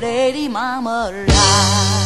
lady mama lie.